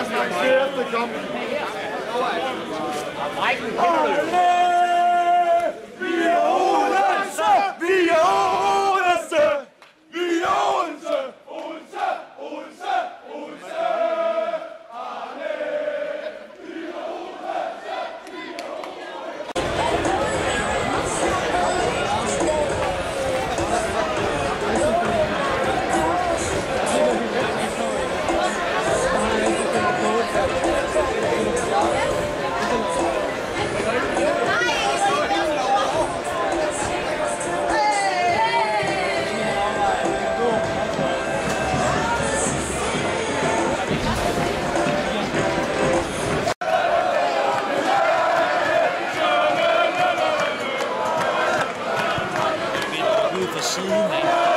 Vi 十一枚